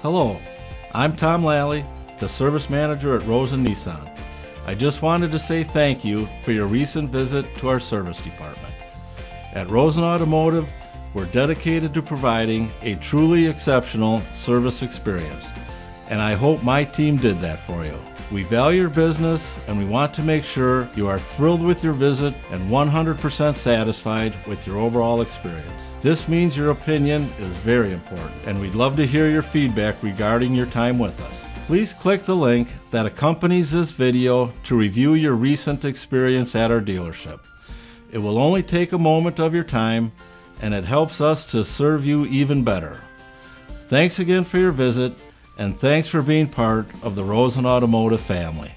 Hello, I'm Tom Lally, the service manager at Rosen Nissan. I just wanted to say thank you for your recent visit to our service department. At Rosen Automotive, we're dedicated to providing a truly exceptional service experience, and I hope my team did that for you. We value your business and we want to make sure you are thrilled with your visit and 100% satisfied with your overall experience. This means your opinion is very important, and we'd love to hear your feedback regarding your time with us. Please click the link that accompanies this video to review your recent experience at our dealership. It will only take a moment of your time and it helps us to serve you even better. Thanks again for your visit and thanks for being part of the Rosen Automotive family.